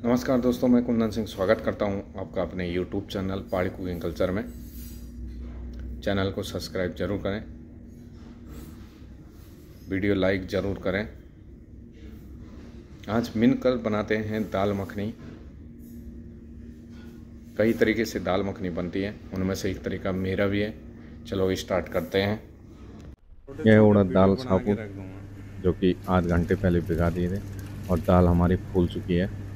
नमस्कार दोस्तों, मैं कुंदन सिंह स्वागत करता हूँ आपका अपने YouTube channel Pahadi cooking culture में। चैनल को सब्सक्राइब ज़रूर करें। वीडियो लाइक ज़रूर करें। आज मिलकर बनाते हैं दाल मखनी। कई तरीके से दाल मखनी बनती है, उनमें से एक तरीका मेरा भी है। चलो स्टार्ट करते हैं। यह उड़द दाल साबुत, जो कि आध घंटे पहले भिगा दिए थे और दाल हमारी फूल चुकी है।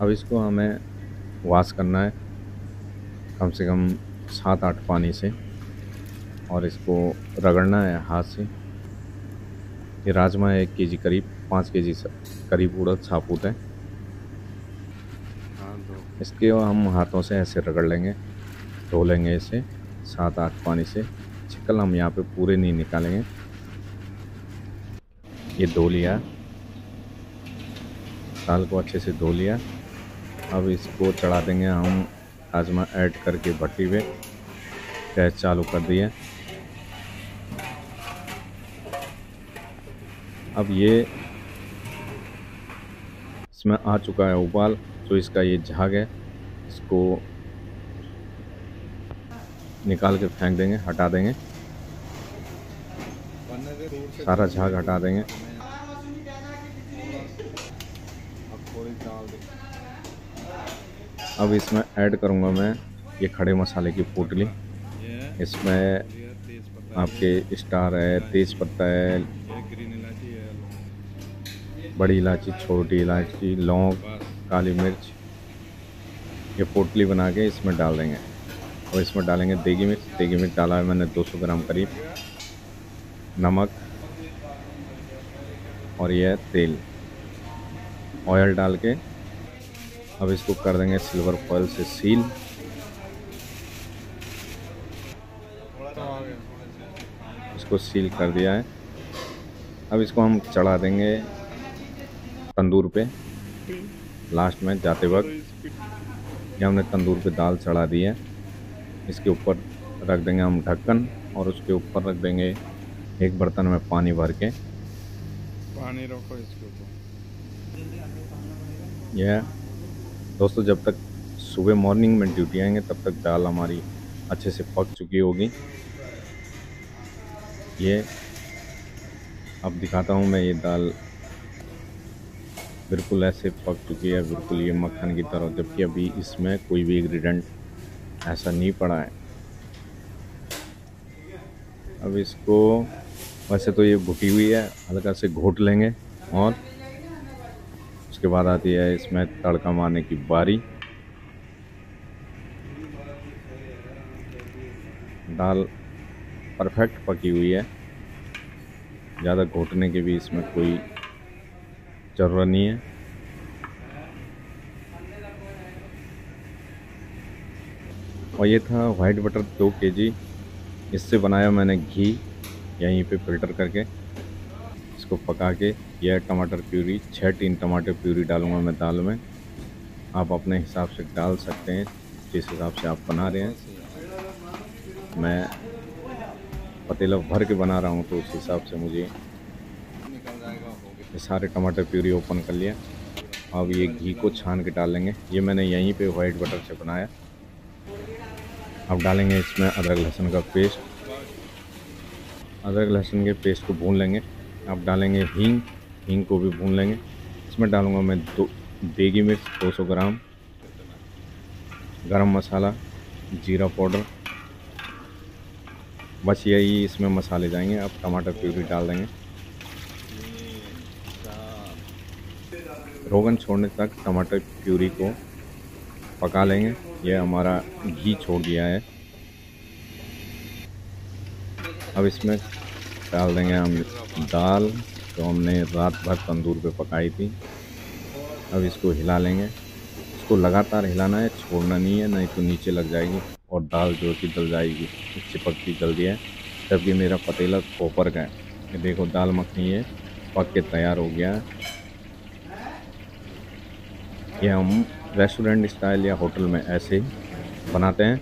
अब इसको हमें वाश करना है कम से कम सात आठ पानी से और इसको रगड़ना है हाथ से। ये राजमा एक के जी करीब पाँच के जी करीब उड़द साबुत है। इसके हम हाथों से ऐसे रगड़ लेंगे धो लेंगे इसे सात आठ पानी से। चिकल हम यहाँ पे पूरे नहीं निकालेंगे। ये धो लिया। दाल को अच्छे से धो लिया। अब इसको चढ़ा देंगे हम। राजमा ऐड करके भट्टी पे। गैस चालू कर दिए अब ये इसमें आ चुका है उबाल तो इसका ये झाग है। इसको निकाल के फेंक देंगे, हटा देंगे। सारा झाग हटा देंगे। अब इसमें ऐड करूँगा मैं ये खड़े मसाले की पोटली। इसमें आपके स्टार है तेज पत्ता है। बड़ी इलायची छोटी इलायची लौंग काली मिर्च। ये पोटली बना के इसमें डाल देंगे। और इसमें डालेंगे देगी मिर्च। देगी मिर्च डाला है मैंने 200 ग्राम करीब। नमक और यह तेल। ऑयल डाल के अब इसको कर देंगे सिल्वर फॉयल से सील। इसको सील कर दिया है। अब इसको हम चढ़ा देंगे तंदूर पे। लास्ट में जाते वक्त ये हमने तंदूर पे दाल चढ़ा दी है। इसके ऊपर रख देंगे हम ढक्कन और उसके ऊपर रख देंगे एक बर्तन में पानी भर के। पानी रखो इसके ऊपर। यह दोस्तों, जब तक सुबह मॉर्निंग में ड्यूटी आएँगे, तब तक दाल हमारी अच्छे से पक चुकी होगी। ये, अब दिखाता हूँ मैं ये दाल बिल्कुल ऐसे पक चुकी है, बिल्कुल ये मक्खन की तरह, जबकि अभी इसमें कोई भी इंग्रेडिएंट ऐसा नहीं पड़ा है। अब इसको, वैसे तो ये भुटी हुई है, हल्का से घोट लेंगे और उसके बाद आती है इसमें तड़का मारने की बारी। दाल परफेक्ट पकी हुई है। ज़्यादा घोटने की भी इसमें कोई ज़रूरत नहीं है। और ये था वाइट बटर दो के जी इससे बनाया मैंने घी, यहीं पे फ़िल्टर करके, इसको पका के यह टमाटर प्यूरी छः टीन टमाटर प्यूरी डालूँगा मैं दाल में। आप अपने हिसाब से डाल सकते हैं, जिस हिसाब से आप बना रहे हैं। मैं पतीला भर के बना रहा हूँ तो उस हिसाब से मुझे ये सारे टमाटर प्यूरी ओपन कर लिया। अब ये घी को छान के डाल लेंगे ये मैंने यहीं पे वाइट बटर से बनाया। अब डालेंगे इसमें अदरक लहसुन का पेस्ट अदरक लहसुन के पेस्ट को भून लेंगे। अब डालेंगे हींग। हींग को भी भून लेंगे। इसमें डालूँगा मैं दो, देगी मिर्च 200 ग्राम। गरम मसाला, जीरा पाउडर। बस यही इसमें मसाले जाएँगे, अब टमाटर प्यूरी डाल देंगे। रोगन छोड़ने तक टमाटर प्यूरी को पका लेंगे। यह हमारा घी छोड़ दिया है। अब इसमें डाल देंगे हम दाल। जो हमने रात भर तंदूर पे पकाई थी। अब इसको हिला लेंगे। इसको लगातार हिलाना है, छोड़ना नहीं है, नहीं तो नीचे लग जाएगी और दाल जो कि गल जाएगी। चिपकती जल्दी है। जबकि मेरा पतीला कोपर का है। ये देखो, दाल मखनी है पक के तैयार हो गया है। ये हम रेस्टोरेंट स्टाइल या होटल में ऐसे ही बनाते हैं।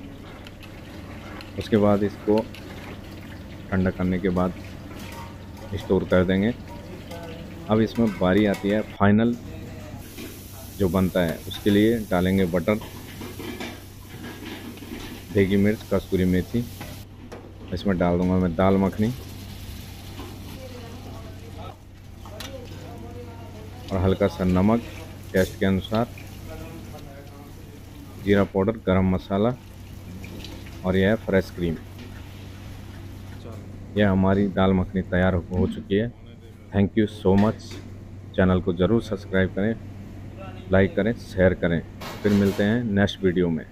उसके बाद इसको ठंडा करने के बाद स्टोर कर देंगे। अब इसमें बारी आती है फाइनल जो बनता है, उसके लिए डालेंगे बटर देगी मिर्च कसूरी मेथी। इसमें डाल दूँगा मैं दाल मखनी और हल्का सा नमक टेस्ट के अनुसार। जीरा पाउडर, गरम मसाला और यह है फ्रेश क्रीम यह हमारी दाल मखनी तैयार हो चुकी है। Thank you so much channel को ज़रूर सब्सक्राइब करें लाइक करें शेयर करें। फिर मिलते हैं नेक्स्ट वीडियो में।